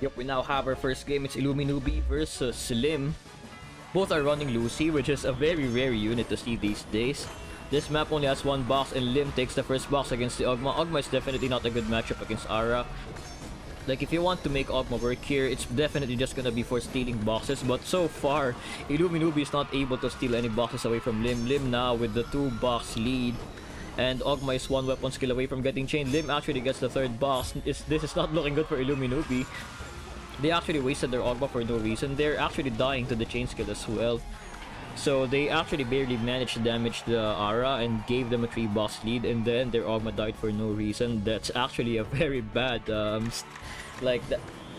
Yep, we now have our first game. It's Illuminubi versus Slim. Both are running Lucy, which is a very rare unit to see these days. This map only has one box and Lim takes the first box against the Oghma. Oghma is definitely not a good matchup against Ara. Like, if you want to make Oghma work here, it's definitely just gonna be for stealing boxes. But so far, Illuminubi is not able to steal any boxes away from Lim. Lim now with the two box lead. And Ogma is one weapon skill away from getting chained. Lim actually gets the third. This, this is not looking good for Illuminubi. They actually wasted their Oghma for no reason. They're actually dying to the chain skill as well. So they actually barely managed to damage the Ara and gave them a 3 boss lead and then their Oghma died for no reason. That's actually a very bad, um, like,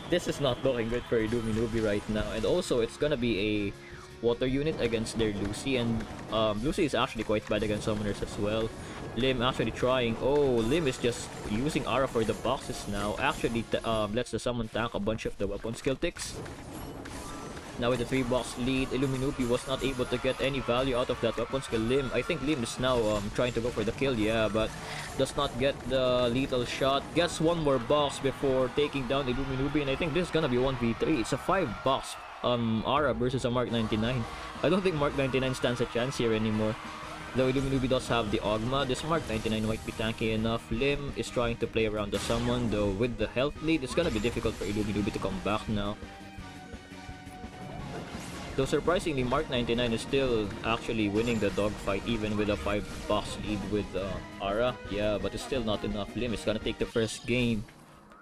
this is not looking good for Illuminubi right now. And also, it's gonna be a water unit against their Lucy and um, Lucy is actually quite bad against summoners as well. Lim actually trying. Oh, Lim is just using Ara for the boxes now. Actually, um, lets the summon tank a bunch of the weapon skill ticks. Now with the 3 box lead, Illuminubi was not able to get any value out of that weapon skill. Lim, I think Lim is now um, trying to go for the kill, yeah, but does not get the lethal shot. Gets one more box before taking down Illuminubi, and I think this is gonna be 1v3. It's a 5 box um, Ara versus a Mark 99. I don't think Mark 99 stands a chance here anymore. Though Illuminubi does have the Ogma, this Mark 99 might be tanky enough. Lim is trying to play around the summon, though with the health lead, it's gonna be difficult for Illuminubi to come back now. Though surprisingly, Mark 99 is still actually winning the dogfight even with a 5 box lead with uh, Ara. Yeah, but it's still not enough. Lim is gonna take the first game.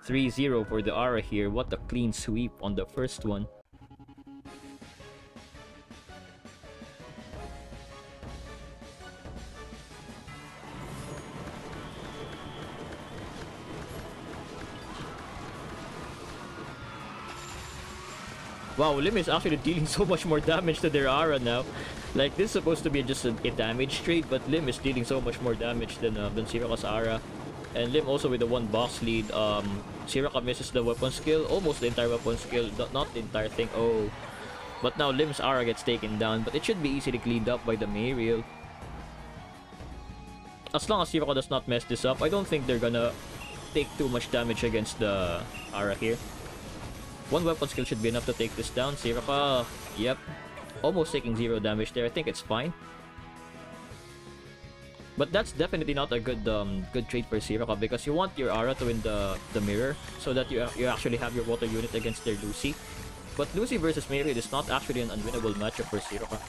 3-0 for the Ara here. What a clean sweep on the first one. Wow, Lim is actually dealing so much more damage to their Ara now. Like, this is supposed to be just a, a damage trade, but Lim is dealing so much more damage than, uh, than Siraka's Ara. And Lim also with the one boss lead, um, Siraka misses the weapon skill, almost the entire weapon skill, not, the entire thing, oh. But now Lim's Ara gets taken down, but it should be easily cleaned up by the Mayreel. As long as Siraka does not mess this up, I don't think they're gonna take too much damage against the Ara here. One weapon skill should be enough to take this down. Siraka, yep. Almost taking zero damage there. I think it's fine. But that's definitely not a good um, good trade for Siraka because you want your Ara to win the, the mirror so that you, you actually have your water unit against their Lucy. But Lucy versus Mayreel is not actually an unwinnable matchup for Siraka.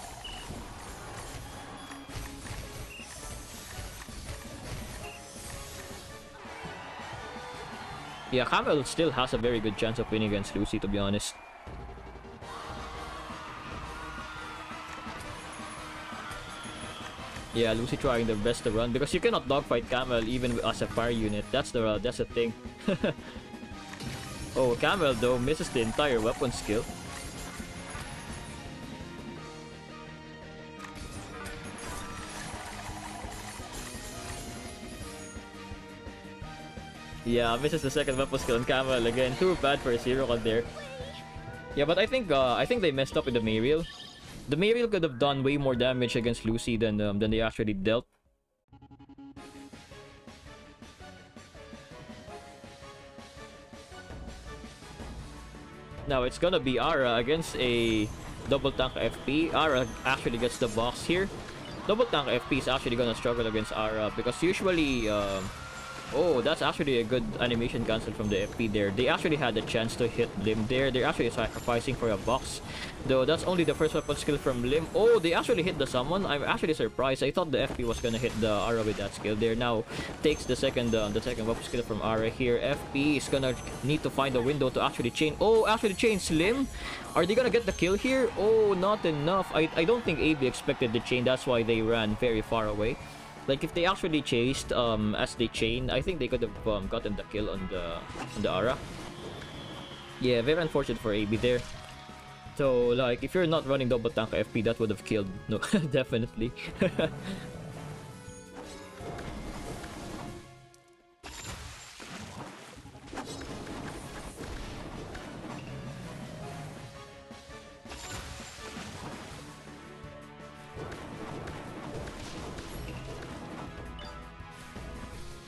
Yeah, Kamael still has a very good chance of winning against Lucy, to be honest. Yeah, Lucy trying their best to run because you cannot dogfight Kamael even as a fire unit. That's the uh, that's the thing. oh, Kamael though misses the entire weapon skill. Yeah, misses the second weapon skill on Kamael again. Too bad for a Zero on there. Yeah, but I think uh, I think they messed up with the Mayreel. The Mayreel could have done way more damage against Lucy than um, than they actually dealt. Now it's gonna be Ara against a double tank FP. Ara actually gets the box here. Double tank FP is actually gonna struggle against Ara because usually. Uh, Oh, that's actually a good animation cancel from the FP there. They actually had a chance to hit Lim there. They're actually sacrificing for a box. Though that's only the first weapon skill from Lim. Oh, they actually hit the summon. I'm actually surprised. I thought the FP was gonna hit the Ara with that skill there. Now takes the second uh, the second weapon skill from Ara here. FP is gonna need to find a window to actually chain. Oh, actually chain Slim. Are they gonna get the kill here? Oh, not enough. I, I don't think AB expected the chain. That's why they ran very far away. Like if they actually chased um as they chain, I think they could have um, gotten the kill on the on the Ara. Yeah, very unfortunate for AB there. So like if you're not running double tank FP, that would have killed. No, definitely.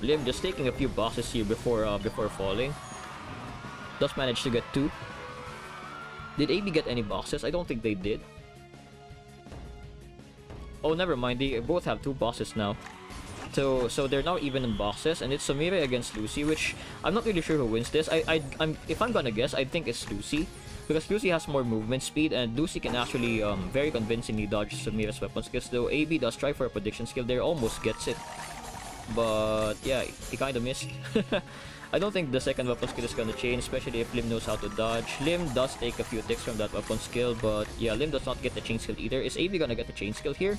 Lim just taking a few bosses here before uh, before falling. does manage to get two. Did AB get any boxes? I don't think they did. Oh, never mind. They both have two bosses now. So, so they're now even in boxes, and it's Sumire against Lucy, which I'm not really sure who wins this. I, I, I'm, if I'm gonna guess, I think it's Lucy, because Lucy has more movement speed, and Lucy can actually um, very convincingly dodge Sumire's weapon skills. Though AB does try for a prediction skill there, almost gets it, but yeah, he kind of missed. I don't think the second weapon skill is gonna change, especially if Lim knows how to dodge. Lim does take a few ticks from that weapon skill, but yeah, Lim does not get the chain skill either. Is AB gonna get the chain skill here?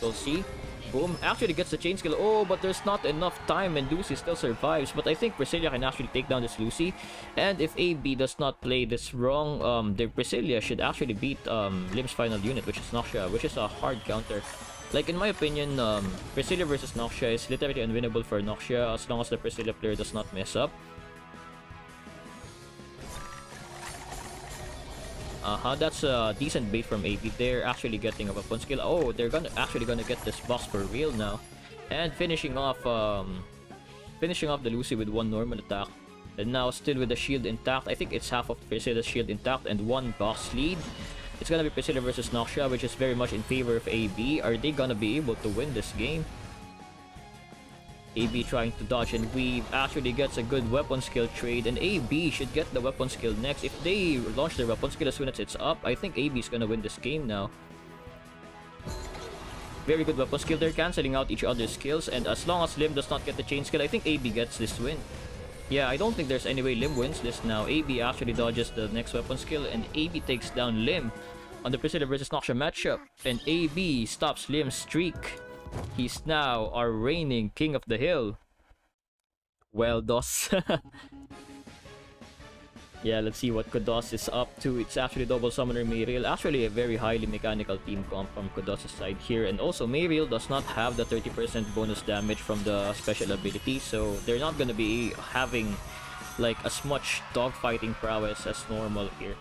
We'll see. Boom. Actually gets the chain skill. Oh, but there's not enough time and Lucy still survives. But I think Priscilla can actually take down this Lucy. And if AB does not play this wrong, um, the Priscilla should actually beat um, Lim's final unit, which is Noxia, which is a hard counter. Like, in my opinion, um, Priscilla versus Noxia is literally unwinnable for Noxia as long as the Priscilla player does not mess up. Uh-huh, that's a decent bait from AB. They're actually getting a weapon skill. Oh, they're gonna actually gonna get this boss for real now. And finishing off um finishing off the Lucy with one normal attack. And now still with the shield intact. I think it's half of Priscilla's shield intact and one boss lead. It's gonna be Priscilla versus Noxia, which is very much in favor of AB. Are they gonna be able to win this game? AB trying to dodge and weave actually gets a good weapon skill trade and AB should get the weapon skill next. If they launch their weapon skill as soon as it's up, I think AB is gonna win this game now. Very good weapon skill. They're cancelling out each other's skills and as long as Lim does not get the chain skill, I think AB gets this win. Yeah, I don't think there's any way Lim wins this now. AB actually dodges the next weapon skill and AB takes down Lim on the Priscilla versus Noxia matchup. And AB stops Lim's streak. He's now our reigning king of the hill. Well, DOS. yeah, let's see what Kudos is up to. It's actually Double Summoner Mayreel. Actually, a very highly mechanical team comp from Kudos' side here. And also, Mayreel does not have the 30% bonus damage from the special ability. So, they're not gonna be having like as much dogfighting prowess as normal here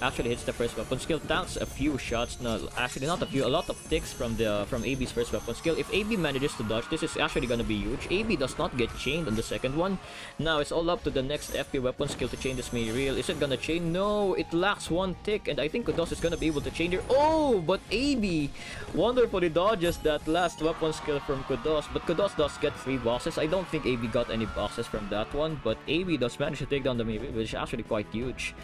actually hits the first weapon skill, tanks a few shots, no, actually not a few, a lot of ticks from the from AB's first weapon skill. If AB manages to dodge, this is actually gonna be huge. AB does not get chained on the second one. Now it's all up to the next FP weapon skill to chain this real. Is it gonna chain? No, it lacks one tick, and I think Kudos is gonna be able to chain here. Oh, but AB wonderfully dodges that last weapon skill from Kudos, but Kudos does get three bosses. I don't think AB got any bosses from that one, but AB does manage to take down the Mayreel, which is actually quite huge.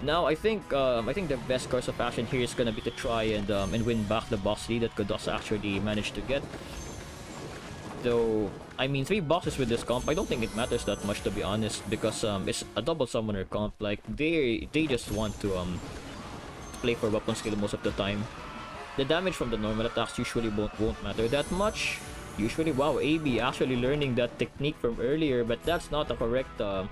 Now, I think um, I think the best course of action here is gonna be to try and um, and win back the boss lead that Kudos actually managed to get. Though, I mean, three boxes with this comp, I don't think it matters that much to be honest, because um, it's a double summoner comp. Like they they just want to um play for weapon skill most of the time. The damage from the normal attacks usually won't won't matter that much. Usually, wow, AB actually learning that technique from earlier, but that's not the correct, uh,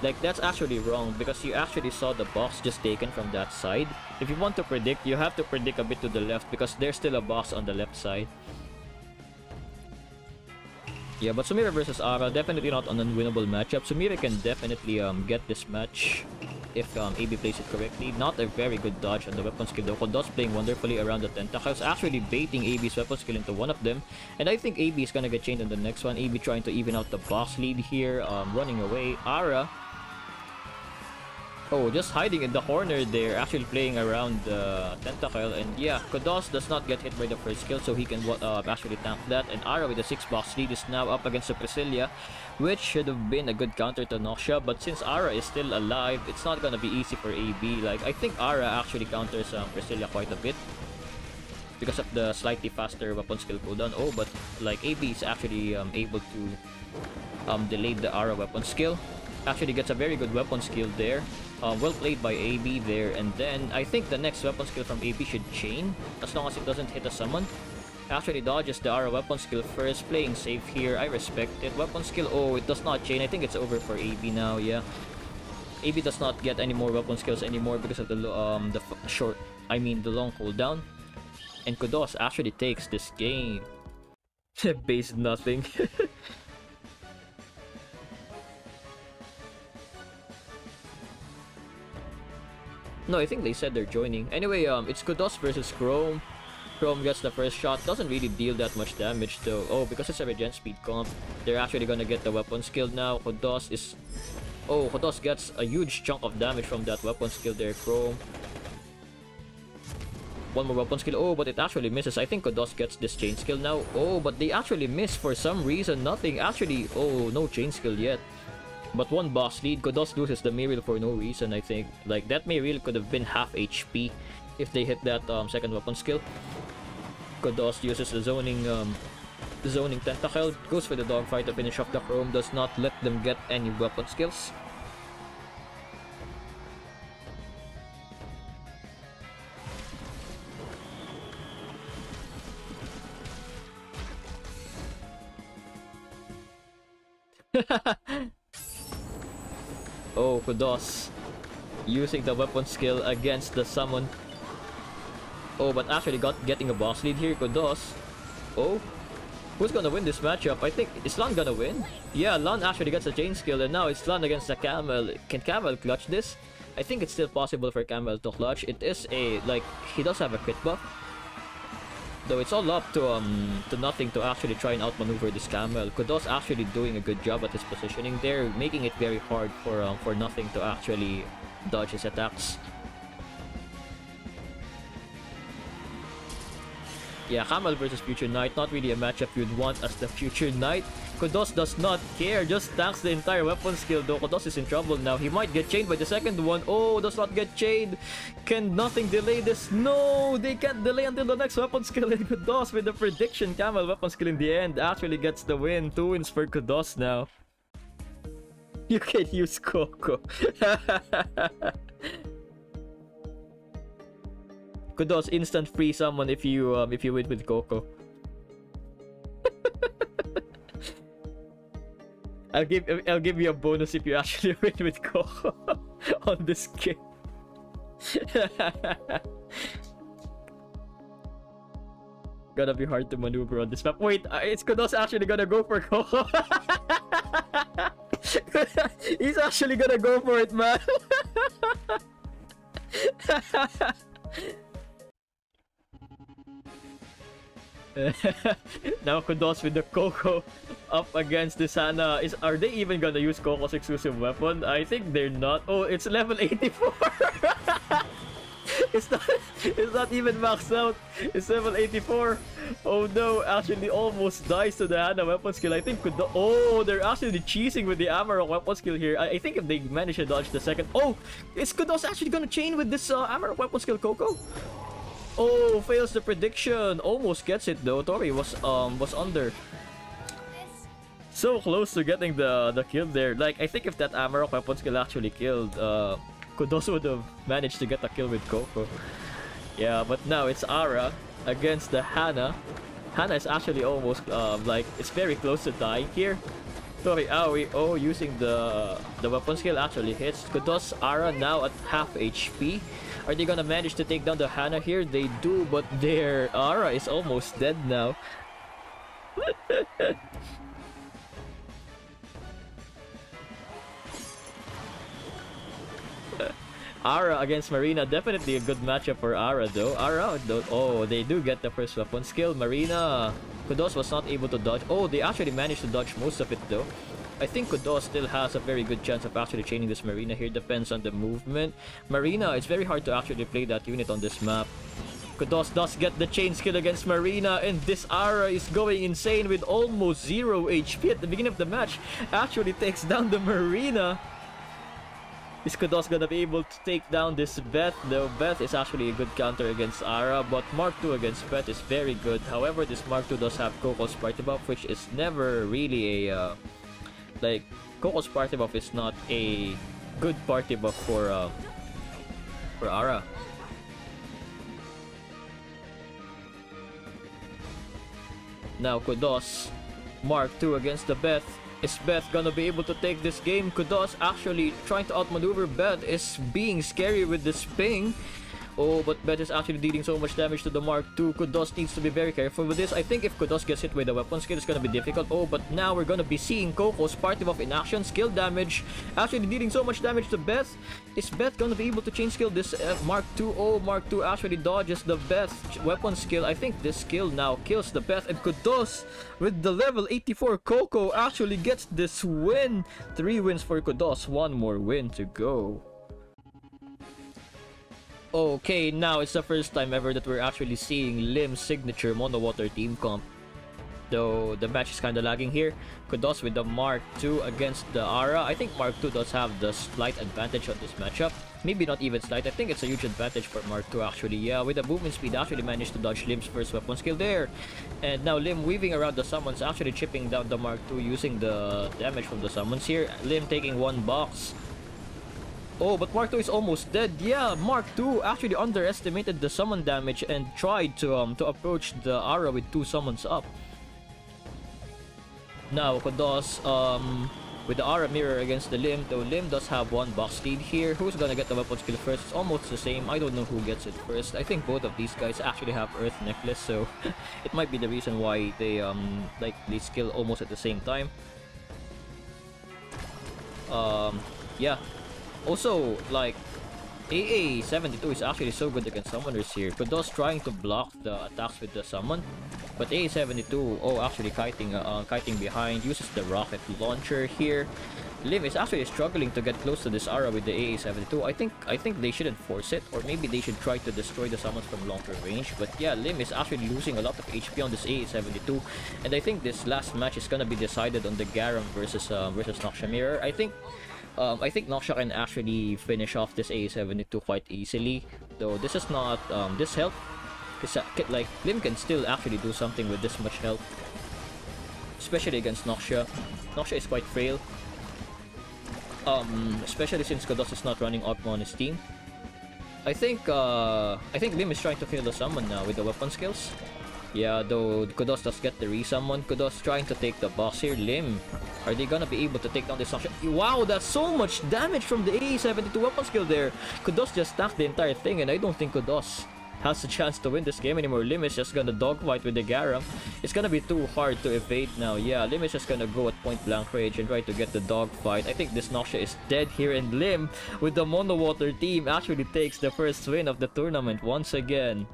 like, that's actually wrong because you actually saw the box just taken from that side. If you want to predict, you have to predict a bit to the left because there's still a box on the left side. Yeah, but Sumire versus Ara, definitely not an unwinnable matchup. Sumire can definitely um, get this match if um, AB plays it correctly. Not a very good dodge on the weapon skill though. Kodos playing wonderfully around the tentacles, actually baiting AB's weapon skill into one of them. And I think AB is gonna get chained on the next one. AB trying to even out the boss lead here, um, running away. Ara Oh, just hiding in the corner there, actually playing around the tentacle. And yeah, Kodos does not get hit by the first kill, so he can uh, actually tank that. And Ara with the 6 box lead is now up against the Priscilla, which should have been a good counter to Noxia. But since Ara is still alive, it's not gonna be easy for AB. Like, I think Ara actually counters um, Priscilla quite a bit because of the slightly faster weapon skill cooldown. Oh, but like AB is actually um, able to um, delay the Ara weapon skill. Actually gets a very good weapon skill there. Uh, well played by AB there. And then I think the next weapon skill from AB should chain as long as it doesn't hit a summon. Actually dodges the Ara weapon skill first, playing safe here. I respect it. Weapon skill, oh, it does not chain. I think it's over for AB now, yeah. AB does not get any more weapon skills anymore because of the um the short, I mean the long cooldown. And Kudos actually takes this game. Base nothing. No, I think they said they're joining. Anyway, um, it's Kudos versus Chrome. Chrome gets the first shot. Doesn't really deal that much damage though. Oh, because it's a regen speed comp, they're actually gonna get the weapon skill now. Kudos is Oh, Kodos gets a huge chunk of damage from that weapon skill there, Chrome. One more weapon skill. Oh, but it actually misses. I think Kodos gets this chain skill now. Oh, but they actually miss for some reason. Nothing. Actually, oh, no chain skill yet. But one boss lead. Kodos loses the Mayreel for no reason, I think. Like, that Mayreel could have been half HP if they hit that um, second weapon skill. Kodos uses the zoning um, zoning tentacle, goes for the dogfight to finish off the chrome, does not let them get any weapon skills. Kodos using the weapon skill against the summon. Oh, but actually got getting a boss lead here, Kodos. Oh, who's gonna win this matchup? I think is Lahn gonna win? Yeah, Lahn actually gets a chain skill, and now it's Lahn against the Kamael. Can Kamael clutch this? I think it's still possible for Kamael to clutch. It is a like he does have a crit buff. Though it's all up to um to nothing to actually try and outmaneuver this Kamael. Kodos actually doing a good job at his positioning there, making it very hard for um, for nothing to actually dodge his attacks. Yeah, Kamael versus Future Knight, not really a matchup you'd want as the Future Knight. Kodos does not care, just tanks the entire weapon skill though. Kodos is in trouble now. He might get chained by the second one. Oh, does not get chained. Can nothing delay this? No, they can't delay until the next weapon skill. And Kodos with the prediction Kamael weapon skill in the end actually gets the win. Two wins for Kodos now. You can use Coco. Kodos instant free someone if you um, if you win with Coco. I'll give I'll give you a bonus if you actually win with Coco on this game. gonna be hard to maneuver on this map. Wait, uh, it's Kodos actually gonna go for Coco. He's actually gonna go for it, man. now Kodos with the Coco up against the Sana. Is are they even gonna use Coco's exclusive weapon? I think they're not. Oh, it's level 84. it's not it's not even maxed out. It's level 84. Oh no, actually almost dies to the Hana weapon skill. I think Kodos Oh, they're actually cheesing with the Amarok weapon skill here. I, I, think if they manage to dodge the second Oh, is Kodos actually gonna chain with this uh, Amarok weapon skill Coco? Oh, fails the prediction. Almost gets it though. Tori was um was under. So close to getting the the kill there. Like I think if that Amarok weapon skill actually killed, uh, Kodos would have managed to get a kill with Coco. Yeah, but now it's Ara against the Hana. Hana is actually almost um like it's very close to dying here. Tori Aoi oh using the the weapon skill actually hits. Kodos Ara now at half HP. Are they gonna manage to take down the Hana here? They do, but their Ara is almost dead now. Ara against Marina, definitely a good matchup for Ara though. Ara, though, oh, they do get the first weapon skill. Marina, Kodos was not able to dodge. Oh, they actually managed to dodge most of it though. I think Kodos still has a very good chance of actually chaining this Marina here. Depends on the movement. Marina, it's very hard to actually play that unit on this map. Kodos does get the chain skill against Marina and this Ara is going insane with almost 0 HP at the beginning of the match. Actually takes down the Marina. Is Kodos gonna be able to take down this Beth? Though Beth is actually a good counter against Ara, but Mark II against Beth is very good. However, this Mark II does have Coco's party buff, which is never really a... Uh, like Coco's party buff is not a good party buff for uh, for Ara. Now Kodos, Mark II against the Beth. Is Beth gonna be able to take this game? Kodos actually trying to outmaneuver Beth is being scary with this ping. Oh, but Bet is actually dealing so much damage to the Mark II. Kudos needs to be very careful with this. I think if Kudos gets hit with the weapon skill, it's gonna be difficult. Oh, but now we're gonna be seeing Coco's party buff in action. Skill damage. Actually dealing so much damage to Beth. Is Beth gonna be able to chain skill this uh, Mark II? Oh, Mark II actually dodges the Beth weapon skill. I think this skill now kills the Beth. And Kudos, with the level 84 Coco, actually gets this win. Three wins for Kudos. One more win to go. Okay, now it's the first time ever that we're actually seeing Lim's signature Mono Water team comp. Though the match is kind of lagging here. Kudos with the Mark II against the Ara. I think Mark II does have the slight advantage on this matchup. Maybe not even slight. I think it's a huge advantage for Mark II actually. Yeah, with the movement speed, actually managed to dodge Lim's first weapon skill there. And now Lim weaving around the summons, actually chipping down the Mark II using the damage from the summons here. Lim taking one box. Oh, but Mark II is almost dead. Yeah, Mark II actually underestimated the summon damage and tried to um to approach the Ara with two summons up. Now, Kudos um with the Ara mirror against the Lim, though Lim does have one box lead here. Who's gonna get the weapon skill first? It's almost the same. I don't know who gets it first. I think both of these guys actually have Earth Necklace, so it might be the reason why they um like they skill almost at the same time. Um, yeah, also, like, AA72 is actually so good against summoners here. Kudos trying to block the attacks with the summon. But AA72, oh, actually kiting, uh, uh, kiting behind, uses the rocket launcher here. Lim is actually struggling to get close to this Ara with the AA72. I think I think they shouldn't force it, or maybe they should try to destroy the summons from longer range. But yeah, Lim is actually losing a lot of HP on this AA72, and I think this last match is gonna be decided on the Garam versus uh, versus Noxia Mirror. I think um, I think Noxia can actually finish off this A72 quite easily. Though this is not um, this health. Is, uh, like Lim can still actually do something with this much health, especially against Noxia. Noxia is quite frail. Um, especially since Kudos is not running Oghma on his team. I think uh, I think Lim is trying to kill the summon now with the weapon skills. Yeah, though Kudos does get the resummon. Kudos trying to take the boss here. Lim, are they gonna be able to take down this Sasha? Wow, that's so much damage from the A72 weapon skill there. Kudos just stacked the entire thing, and I don't think Kudos has a chance to win this game anymore. Lim is just gonna dogfight with the Garam. It's gonna be too hard to evade now. Yeah, Lim is just gonna go at point blank range and try to get the dogfight. I think this Noxia is dead here, and Lim, with the Mono Water team, actually takes the first win of the tournament once again.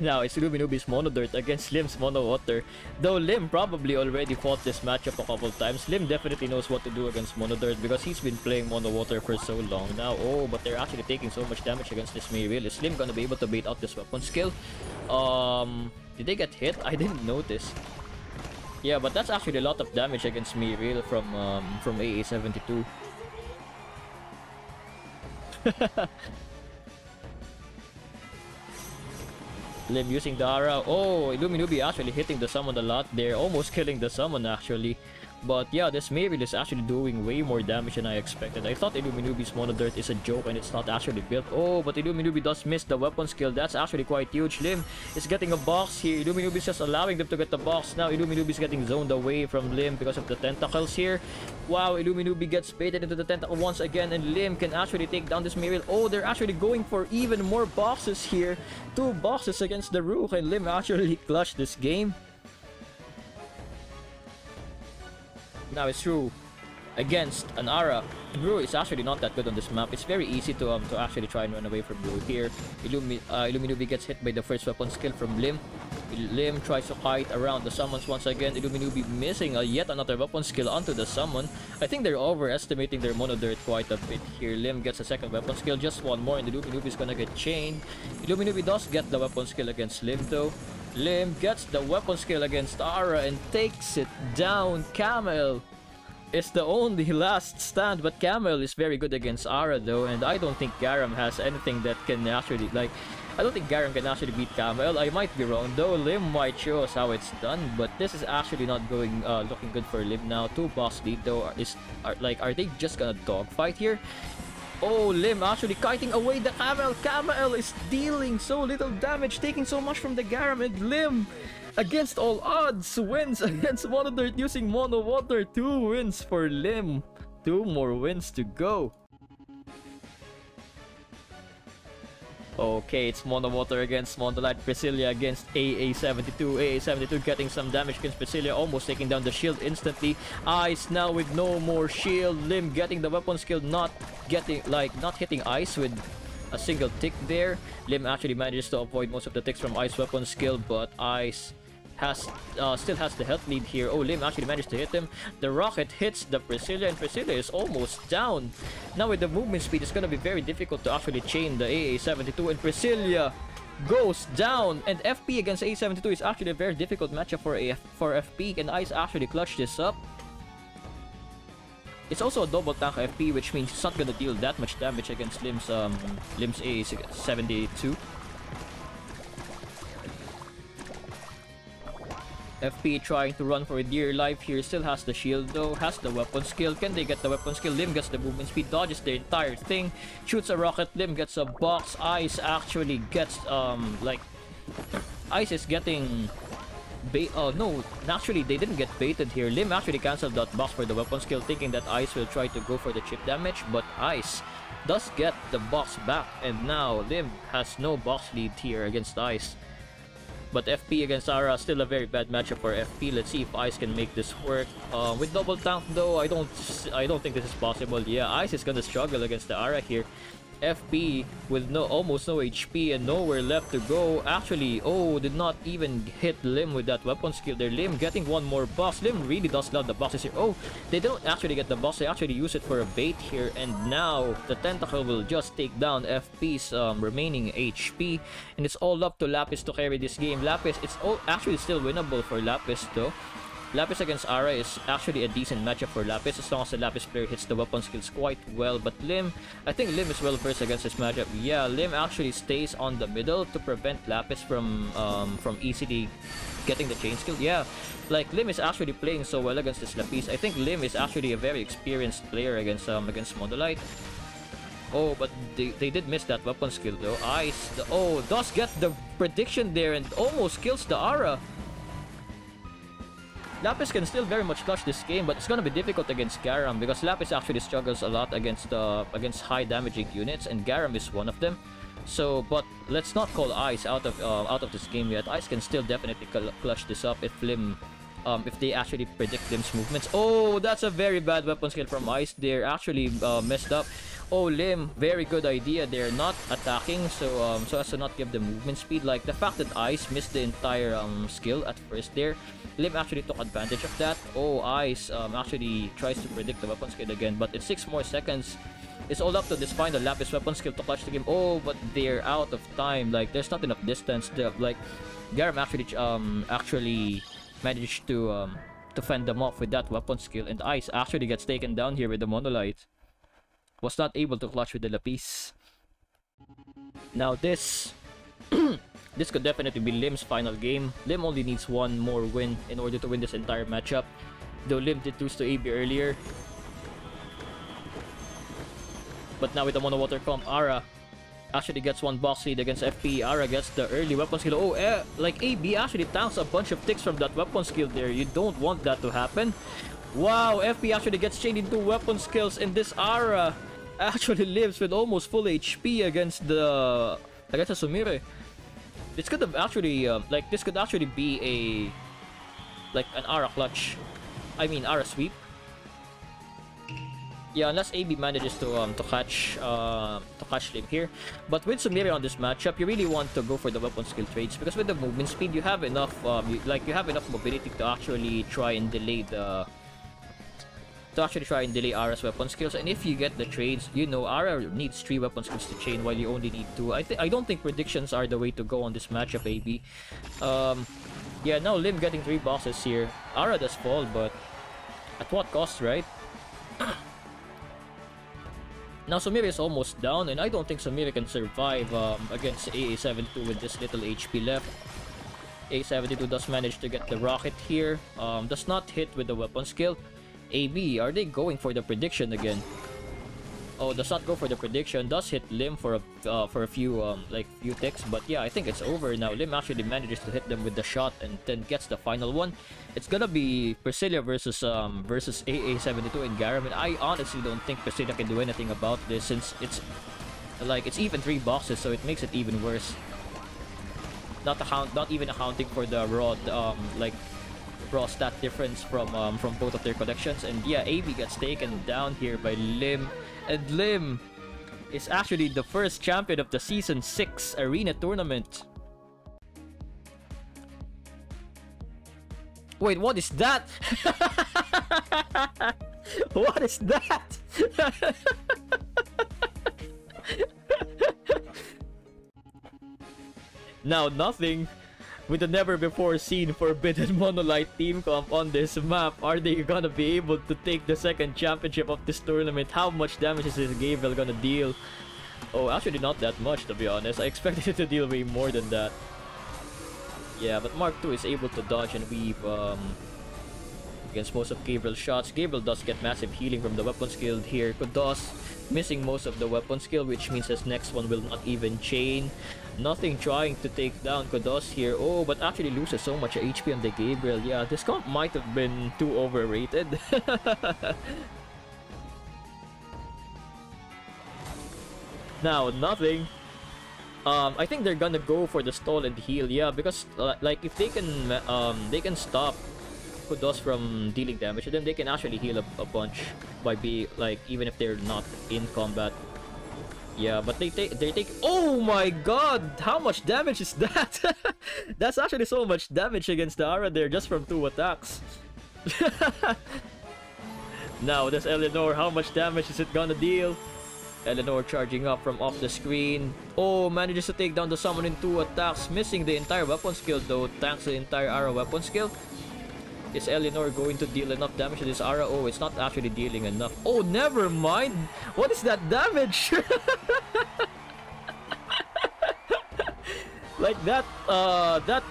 Now, it's Luminubi's Mono Dirt against Lim's Mono Water. Though Lim probably already fought this matchup a couple times, Lim definitely knows what to do against Mono Dirt because he's been playing Mono Water for so long now. Oh, but they're actually taking so much damage against this Mayreel. Is Lim gonna be able to bait out this weapon skill? Um, did they get hit? I didn't notice. Yeah, but that's actually a lot of damage against Mayreel from um, from AA72. Lim using Dara. Oh, Illuminubi actually hitting the summon a lot there. Almost killing the summon actually. But yeah, this Mayreel is actually doing way more damage than I expected. I thought Illuminubi's Mono Dirt is a joke and it's not actually built. Oh, but Illuminubi does miss the weapon skill. That's actually quite huge. Lim is getting a box here. Illuminubi is just allowing them to get the box. Now Illuminubi is getting zoned away from Lim because of the tentacles here. Wow, Illuminubi gets baited into the tentacle once again and Lim can actually take down this Mayreel. Oh, they're actually going for even more boxes here. Two boxes against the Rook and Lim actually clutched this game. Now it's true against an Ara. Blue is actually not that good on this map. It's very easy to um to actually try and run away from Blue here. Illumi uh, Illuminubi gets hit by the first weapon skill from Lim. Lim tries to kite around the summons once again. Illuminubi missing a yet another weapon skill onto the summon. I think they're overestimating their mono dirt quite a bit here. Lim gets a second weapon skill, just one more, and Illuminubi is gonna get chained. Illuminubi does get the weapon skill against Lim though. Lim gets the weapon skill against Ara and takes it down. Kamael is the only last stand, but Kamael is very good against Ara though, and I don't think Garam has anything that can actually, like, I don't think Garam can actually beat Kamael. I might be wrong though, Lim might show us how it's done, but this is actually not going, uh, looking good for Lim now. Two boss lead though, is, are, like, are they just gonna dogfight here? Oh, Lim actually kiting away the Kamael. Kamael is dealing so little damage, taking so much from the Garam, and Lim against all odds wins against Mono using Mono Water. Two wins for Lim. Two more wins to go. Okay, it's Mono Water against Monolite, Priscilla against AA72. AA72 getting some damage against Priscilla, almost taking down the shield instantly. Ice now with no more shield. Lim getting the weapon skill, not getting, like, not hitting Ice with a single tick there. Lim actually manages to avoid most of the ticks from Ice weapon skill, but Ice has uh, still has the health lead here. Oh, Lim actually managed to hit him. The rocket hits the Priscilla, and Priscilla is almost down. Now with the movement speed, it's gonna be very difficult to actually chain the AA-72, and Priscilla goes down. And FP against AA-72 is actually a very difficult matchup for AF for FP, and Ice actually clutched this up. It's also a double tank FP, which means it's not gonna deal that much damage against Lim's um Lim's AA-72. FP trying to run for dear life here. Still has the shield though. Has the weapon skill. Can they get the weapon skill? Lim gets the movement speed. Dodges the entire thing. Shoots a rocket. Lim gets a box. Ice actually gets um like Ice is getting bait. Oh no, naturally they didn't get baited here. Lim actually cancelled that box for the weapon skill, thinking that Ice will try to go for the chip damage, but Ice does get the box back, and now Lim has no box lead here against Ice. But FP against Ara still a very bad matchup for FP. Let's see if Ice can make this work. Uh, with double tank though, I don't I don't think this is possible. Yeah, Ice is gonna struggle against the Ara here. FP with no almost no HP and nowhere left to go. Actually, oh, did not even hit Lim with that weapon skill there. Lim getting one more box. Lim really does love the boxes here. Oh, they don't actually get the box. They actually use it for a bait here. And now the tentacle will just take down FP's um, remaining HP. And it's all up to Lapis to carry this game. Lapis, it's all actually still winnable for Lapis though. Lapis against Ara is actually a decent matchup for Lapis as long as the Lapis player hits the weapon skills quite well. But Lim, I think Lim is well versed against this matchup. Yeah, Lim actually stays on the middle to prevent Lapis from um, from easily getting the chain skill. Yeah, like Lim is actually playing so well against this Lapis. I think Lim is actually a very experienced player against um, against Monolite. Oh, but they, they did miss that weapon skill though. Ice, the, oh, does get the prediction there and almost kills the Ara. Lapis can still very much clutch this game, but it's gonna be difficult against Garam because Lapis actually struggles a lot against uh, against high damaging units, and Garam is one of them. So, but let's not call Ice out of uh, out of this game yet. Ice can still definitely cl clutch this up if Lim, um, if they actually predict Lim's movements. Oh, that's a very bad weapon skill from Ice. They're actually uh, messed up. Oh, Lim, very good idea. They're not attacking, so um, so as to not give them movement speed. Like the fact that Ice missed the entire um, skill at first there Lim actually took advantage of that. Oh, Ice um, actually tries to predict the weapon skill again, but in 6 more seconds, it's all up to this final Lapis weapon skill to clutch the game. Oh, but they're out of time. Like, there's not enough distance. To, like, Garam actually um actually managed to um to fend them off with that weapon skill, and Ice actually gets taken down here with the Monolite. Was not able to clutch with the Lapis. Now this This could definitely be Lim's final game. Lim only needs one more win in order to win this entire matchup. Though Lim did lose to AB earlier. But now with the Mono Water comp, Ara actually gets one box lead against FP. Ara gets the early weapon skill. Oh, eh, like AB actually tanks a bunch of ticks from that weapon skill there. You don't want that to happen. Wow, FP actually gets chained into weapon skills and this Ara actually lives with almost full HP against the I against the Sumire. This could have actually, uh, like, this could actually be a, like, an Ara clutch. I mean, Ara sweep. Yeah, unless AB manages to um to catch uh to catch Lim here. But with Sumire on this matchup, you really want to go for the weapon skill trades because with the movement speed, you have enough um you, like you have enough mobility to actually try and delay the to actually try and delay Ara's weapon skills. And if you get the trades, you know Ara needs three weapon skills to chain while you only need two. I think I don't think predictions are the way to go on this matchup, AB. Um, yeah, now Lim getting three bosses here. Ara does fall, but at what cost, right? now Sumire is almost down, and I don't think Sumire can survive um, against AA72 with this little HP left. A72 does manage to get the rocket here. Um, does not hit with the weapon skill. AB, are they going for the prediction again? Oh, does not go for the prediction. Does hit Lim for a uh, for a few um like few ticks, but yeah, I think it's over now. Lim actually manages to hit them with the shot and then gets the final one. It's gonna be Priscilla versus um versus AA72 and Garam, and I honestly don't think Priscilla can do anything about this since it's Like, it's even three boxes, so it makes it even worse. Not account, not even accounting for the raw, um, like, raw stat difference from um, from both of their collections. And yeah, AB gets taken down here by Lim, and Lim is actually the first champion of the season six arena tournament. Wait, what is that? what is that? now nothing. With the never before seen Forbidden Monolith team comp on this map, are they gonna be able to take the second championship of this tournament? How much damage is this Gabriel gonna deal? Oh, actually not that much to be honest. I expected it to deal way more than that. Yeah, but Mark II is able to dodge and weave um, against most of Gabriel's shots. Gabriel does get massive healing from the weapon skill here. Kudos missing most of the weapon skill, which means his next one will not even chain. Nothing trying to take down Kudos here. Oh, but actually loses so much HP on the Gabriel. Yeah, this comp might have been too overrated. now, nothing. Um, I think they're gonna go for the stall and heal. Yeah, because uh, like if they can, um, they can stop Kudos from dealing damage, then they can actually heal a, a bunch by be like even if they're not in combat. Yeah, but they take they take Oh my god! How much damage is that? That's actually so much damage against the Ara there just from two attacks. now this Eleanor, how much damage is it gonna deal? Eleanor charging up from off the screen. Oh, manages to take down the summon in two attacks, missing the entire weapon skill though, thanks to the entire Ara weapon skill. Is Eleanor going to deal enough damage to this Ara? Oh, it's not actually dealing enough. Oh, never mind! What is that damage? like that, uh, that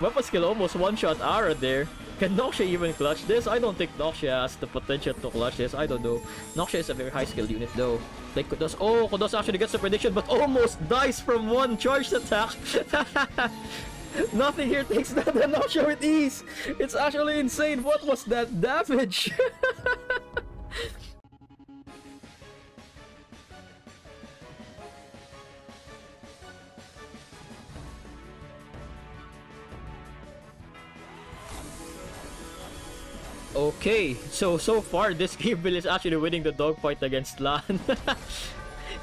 weapon skill almost one-shot Ara there. Can Noxia even clutch this? I don't think Noxia has the potential to clutch this. I don't know. Noxia is a very high skill unit though. Like Kudos. Oh, Kudos actually gets the prediction but almost dies from one charged attack. Nothing here takes that Noxia with ease. It's actually insane. What was that damage? Okay, so so far this Gabriel is actually winning the dogfight against Lahn.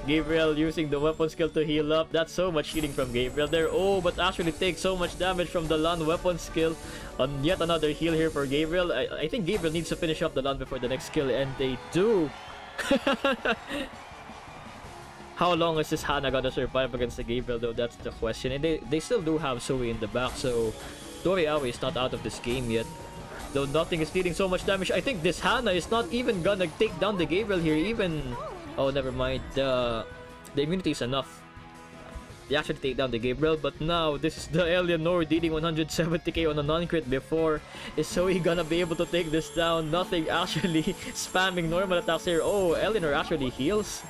Gabriel using the weapon skill to heal up. That's so much healing from Gabriel there. Oh, but actually takes so much damage from the Lahn weapon skill. On yet another heal here for Gabriel. I, I think Gabriel needs to finish up the Lahn before the next skill, and they do. How long is this Hana gonna survive against the Gabriel though? That's the question. And they, they still do have Zoe in the back, so Toriawi is not out of this game yet. Though nothing is dealing so much damage. I think this Hana is not even gonna take down the Gabriel here. Even Oh, never mind. The the immunity is enough. They actually take down the Gabriel, but now this is the Eleanor dealing 170k on a non-crit before. Is Zoe gonna be able to take this down? Nothing actually spamming normal attacks here. Oh, Eleanor actually heals.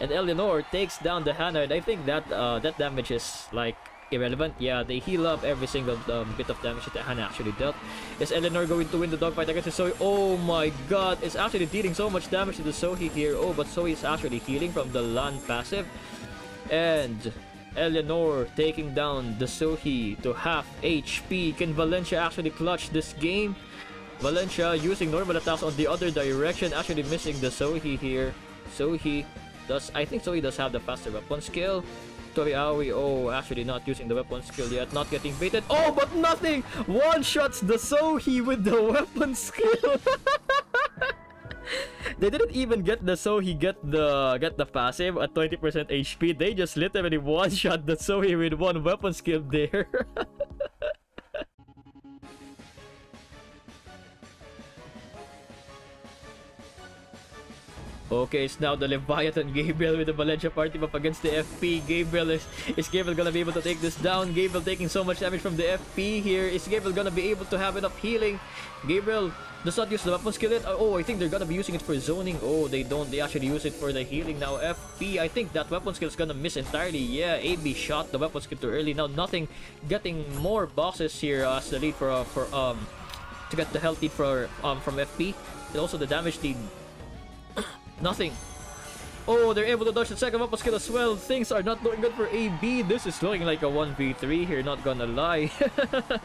And Eleanor takes down the Hana, and I think that uh, that damage is like irrelevant. Yeah, they heal up every single um, bit of damage that Hana actually dealt. Is Eleanor going to win the dogfight against the Zoe? Oh my god, it's actually dealing so much damage to the Zoe here. Oh, but Zoe is actually healing from the land passive. And Eleanor taking down the Zoe to half HP. Can Valencia actually clutch this game? Valencia using normal attacks on the other direction, actually missing the Zoe here. Zoe does, I think Zoe does have the faster weapon skill. Toriawi, oh, actually not using the weapon skill yet, not getting baited. Oh, but nothing! One-shots the Sohee with the weapon skill! they didn't even get the Sohee get the get the passive at 20% HP. They just literally one-shot the Sohee with one weapon skill there. Okay, it's now the Leviathan Gabriel with the Valencia party up against the FP. Gabriel is, is Gabriel gonna be able to take this down? Gabriel taking so much damage from the FP here. Is Gabriel gonna be able to have enough healing? Gabriel does not use the weapon skill yet. Oh, I think they're gonna be using it for zoning. Oh, they don't. They actually use it for the healing now. FP, I think that weapon skill is gonna miss entirely. Yeah, AB shot the weapon skill too early. Now nothing getting more boxes here as the lead for uh, for um to get the health lead for um from FP. And also the damage lead Nothing. Oh, they're able to dodge the second weapon skill as well. Things are not looking good for AB. This is looking like a 1v3 here, not gonna lie.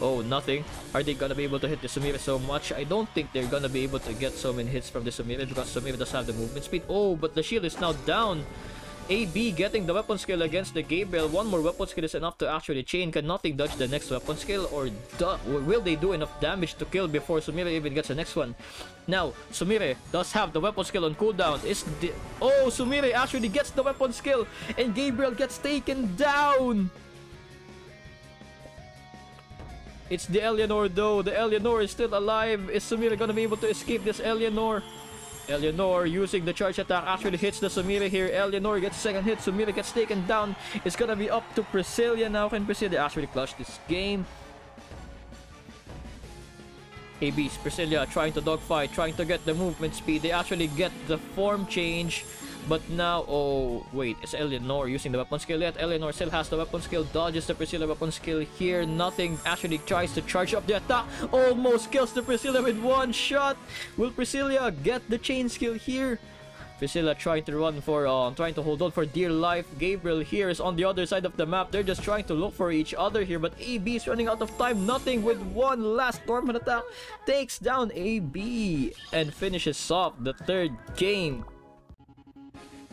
Oh, nothing. Are they gonna be able to hit the Sumire so much? I don't think they're gonna be able to get so many hits from the Sumire because Sumire does have the movement speed. Oh, but the shield is now down. AB getting the weapon skill against the Gabriel. One more weapon skill is enough to actually chain. Can nothing dodge the next weapon skill? Or will they do enough damage to kill before Sumire even gets the next one? Now, Sumire does have the weapon skill on cooldown. Is the Oh, Sumire actually gets the weapon skill and Gabriel gets taken down. It's the Eleanor though. The Eleanor is still alive. Is Sumire gonna be able to escape this Eleanor? Eleanor using the charge attack actually hits the Sumire here. Eleanor gets second hit. Sumire gets taken down. It's gonna be up to Priscilla now. Can Priscilla actually clutch this game? AB's Priscilla trying to dogfight, trying to get the movement speed. They actually get the form change. But now, oh, wait, it's Eleanor using the weapon skill yet? Eleanor still has the weapon skill, dodges the Priscilla weapon skill here. Nothing actually tries to charge up the attack. Almost kills the Priscilla with one shot. Will Priscilla get the chain skill here? Priscilla trying to run for, uh, trying to hold on for dear life. Gabriel here is on the other side of the map. They're just trying to look for each other here. But AB is running out of time. Nothing with one last Torment attack. Takes down AB and finishes off the third game.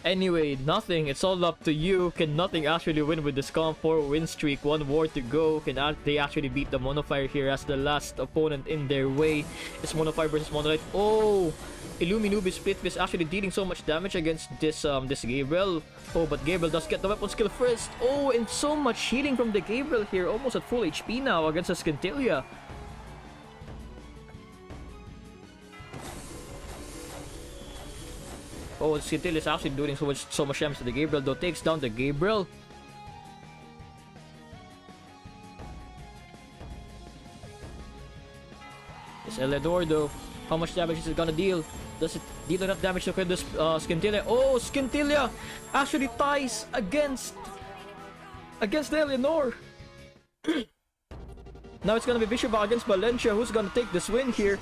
Anyway, nothing. It's all up to you. Can nothing actually win with this Scum 4 win streak? One war to go. Can they actually beat the Monofire here as the last opponent in their way? It's Monofire versus Monolith. Oh! Illuminubi Split is actually dealing so much damage against this um this Gabriel. Oh, but Gabriel does get the weapon skill first. Oh, and so much healing from the Gabriel here. Almost at full HP now against a Scintilla. Oh, Scintil is actually doing so much, so much damage to the Gabriel, though takes down the Gabriel. It's Eleanor though. How much damage is it gonna deal? Does it deal enough damage to kill this uh, Scintilla? Oh, Scintilla actually ties against against Eleanor. now it's gonna be Bishop against Valencia. Who's gonna take this win here?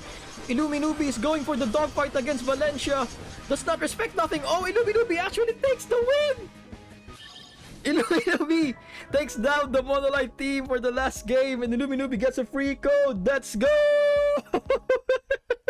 Illuminubi is going for the dogfight against Valencia. Does not respect nothing. Oh, Illuminubi actually takes the win! Illuminubi takes down the Monolith team for the last game and Illuminubi gets a free code. Let's go!